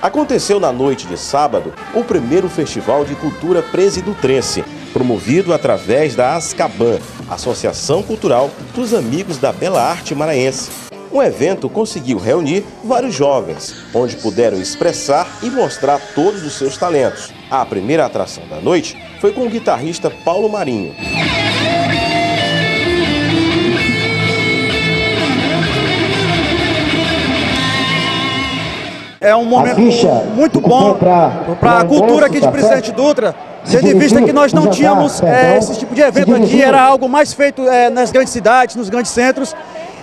Aconteceu na noite de sábado o primeiro Festival de Cultura Presidutrense, promovido através da Ascaban, Associação Cultural dos Amigos da Bela Arte Maranhense. O evento conseguiu reunir vários jovens, onde puderam expressar e mostrar todos os seus talentos. A primeira atração da noite foi com o guitarrista Paulo Marinho. É um momento muito bom para a cultura aqui de Presidente Dutra, tendo em vista que nós não tínhamos é, esse tipo de evento aqui, era algo mais feito é, nas grandes cidades, nos grandes centros.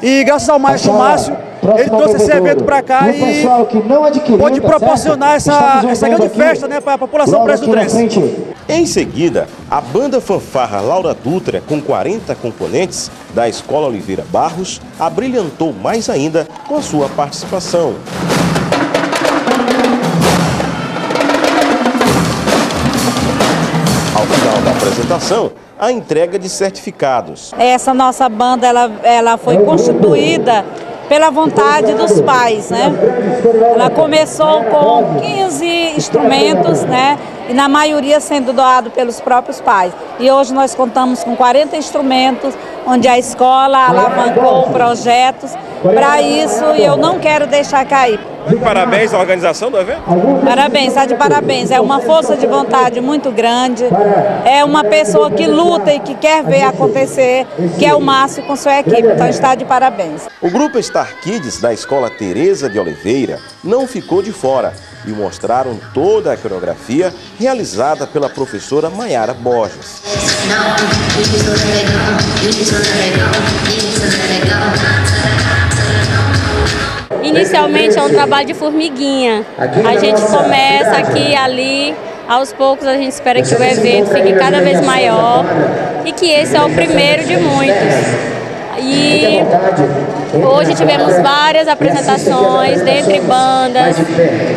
E graças ao Márcio Márcio, ele trouxe esse evento para cá e pôde proporcionar essa, essa grande festa né, para a população presidentrense. Em seguida, a banda fanfarra Laura Dutra, com 40 componentes da Escola Oliveira Barros, abrilhantou mais ainda com a sua participação. Apresentação, a entrega de certificados. Essa nossa banda ela, ela foi constituída pela vontade dos pais, né? Ela começou com 15 instrumentos, né? E na maioria sendo doado pelos próprios pais. E hoje nós contamos com 40 instrumentos, onde a escola alavancou projetos para isso e eu não quero deixar cair. Parabéns à organização do evento. Parabéns, está de parabéns. É uma força de vontade muito grande. É uma pessoa que luta e que quer ver acontecer, que é o Márcio com sua equipe. Então está de parabéns. O grupo Star Kids da Escola Teresa de Oliveira não ficou de fora e mostraram toda a coreografia realizada pela professora Maiara Borges. Inicialmente é um trabalho de formiguinha. A gente começa aqui e ali, aos poucos a gente espera que o evento fique cada vez maior e que esse é o primeiro de muitos. E hoje tivemos várias apresentações, dentre bandas,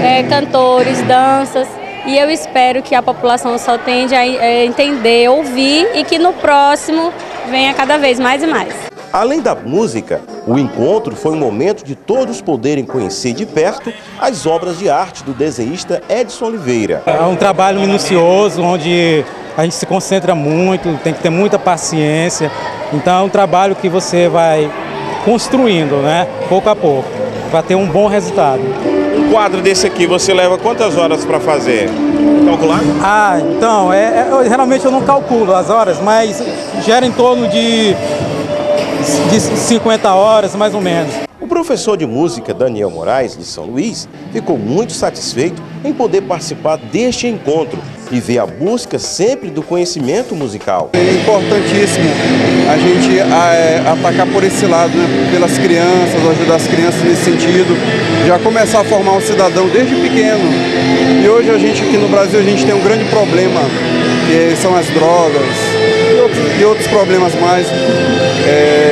é, cantores, danças. E eu espero que a população só tende a entender, ouvir e que no próximo venha cada vez mais e mais. Além da música, o encontro foi um momento de todos poderem conhecer de perto as obras de arte do desenhista Edson Oliveira. É um trabalho minucioso, onde a gente se concentra muito, tem que ter muita paciência. Então é um trabalho que você vai construindo, né, pouco a pouco, para ter um bom resultado. Um quadro desse aqui, você leva quantas horas para fazer? Calculado? Ah, então, é, é, geralmente eu não calculo as horas, mas gera em torno de de 50 horas, mais ou menos. O professor de música Daniel Moraes, de São Luís, ficou muito satisfeito em poder participar deste encontro e ver a busca sempre do conhecimento musical. É importantíssimo a gente é, atacar por esse lado, né, pelas crianças, ajudar as crianças nesse sentido, já começar a formar um cidadão desde pequeno. E hoje a gente aqui no Brasil a gente tem um grande problema, que são as drogas e outros, e outros problemas mais. É,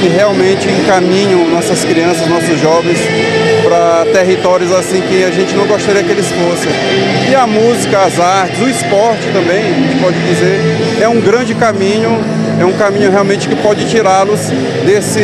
que realmente encaminham nossas crianças, nossos jovens para territórios assim que a gente não gostaria que eles fossem. E a música, as artes, o esporte também, a gente pode dizer, é um grande caminho, é um caminho realmente que pode tirá-los desse,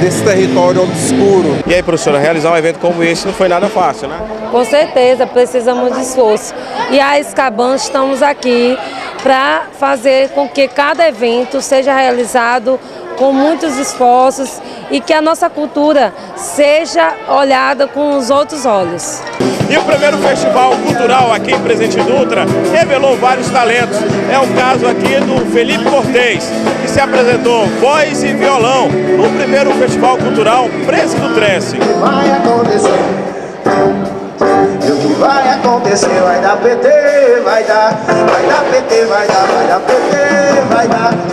desse território obscuro. E aí, professora, realizar um evento como esse não foi nada fácil, né? Com certeza, precisamos de esforço. E a Escaban estamos aqui para fazer com que cada evento seja realizado com muitos esforços e que a nossa cultura seja olhada com os outros olhos. E o primeiro festival cultural aqui em Presidente Dutra revelou vários talentos. É o caso aqui do Felipe Cortez, que se apresentou voz e violão no primeiro festival cultural Presidente Dutrense. Vai acontecer. E o que vai acontecer vai dar PT, vai dar, vai dar PT, vai dar, vai dar PT, vai dar.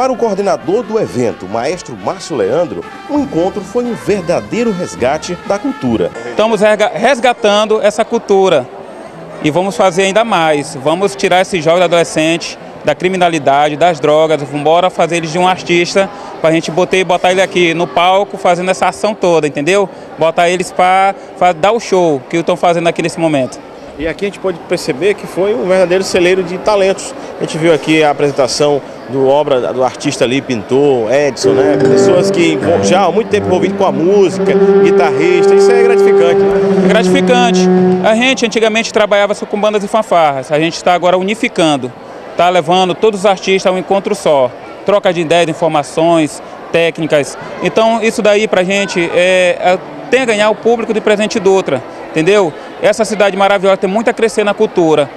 Para o coordenador do evento, maestro Márcio Leandro, o encontro foi um verdadeiro resgate da cultura. Estamos resgatando essa cultura e vamos fazer ainda mais. Vamos tirar esses jovens adolescentes da criminalidade, das drogas, vamos embora fazer eles de um artista para a gente botar, botar ele aqui no palco fazendo essa ação toda, entendeu? Botar eles para dar o show que estão fazendo aqui nesse momento. E aqui a gente pode perceber que foi um verdadeiro celeiro de talentos. A gente viu aqui a apresentação do obra do artista ali, pintor, Edson, né? Pessoas que já há muito tempo envolvidos com a música, guitarrista, isso é gratificante. gratificante. A gente antigamente trabalhava só com bandas e fanfarras, a gente está agora unificando, está levando todos os artistas a um encontro só, troca de ideias, informações, técnicas. Então isso daí para a gente é, é, tem a ganhar o público de Presente Dutra, entendeu? Essa cidade maravilhosa tem muito a crescer na cultura.